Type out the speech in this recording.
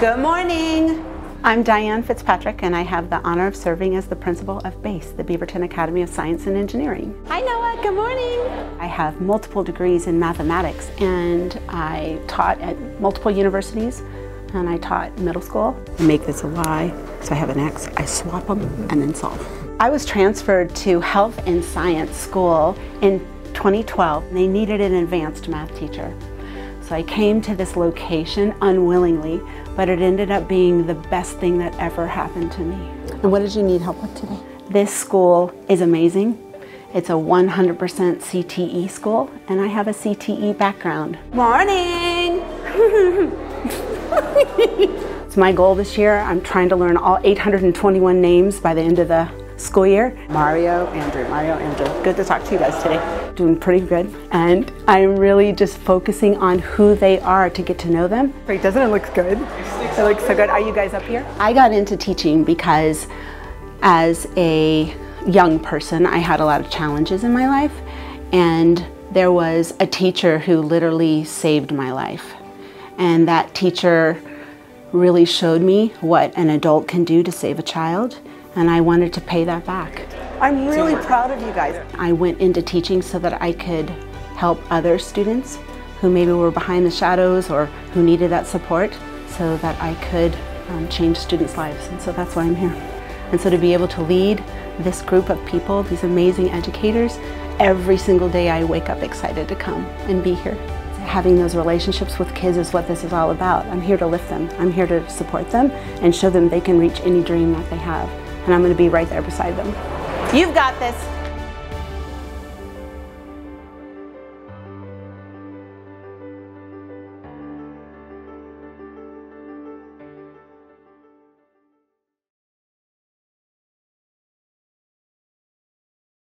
Good morning. I'm Diane Fitzpatrick and I have the honor of serving as the principal of BASE, the Beaverton Academy of Science and Engineering. Hi Noah, good morning. I have multiple degrees in mathematics and I taught at multiple universities and I taught middle school. I make this a Y, so I have an X, I swap them and then solve. I was transferred to health and science school in 2012. They needed an advanced math teacher. So I came to this location unwillingly, but it ended up being the best thing that ever happened to me. And what did you need help with today? This school is amazing. It's a 100% CTE school, and I have a CTE background. Morning! it's my goal this year. I'm trying to learn all 821 names by the end of the school year. Mario, Andrew, Mario, Andrew. Good to talk to you guys today. Doing pretty good. And I'm really just focusing on who they are to get to know them. Great, doesn't it look good? It looks so good. Are you guys up here? I got into teaching because as a young person, I had a lot of challenges in my life. And there was a teacher who literally saved my life. And that teacher really showed me what an adult can do to save a child and I wanted to pay that back. I'm really proud of you guys. I went into teaching so that I could help other students who maybe were behind the shadows or who needed that support so that I could um, change students' lives. And so that's why I'm here. And so to be able to lead this group of people, these amazing educators, every single day I wake up excited to come and be here. Having those relationships with kids is what this is all about. I'm here to lift them. I'm here to support them and show them they can reach any dream that they have and I'm going to be right there beside them. You've got this.